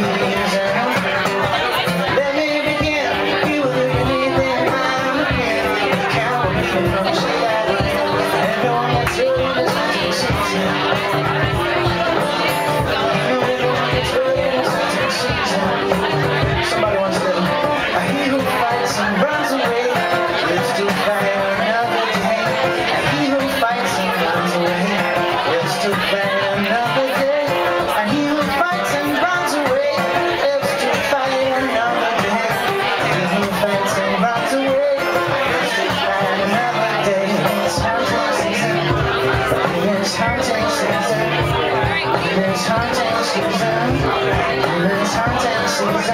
Thank you. 长征精神，我们长征精神。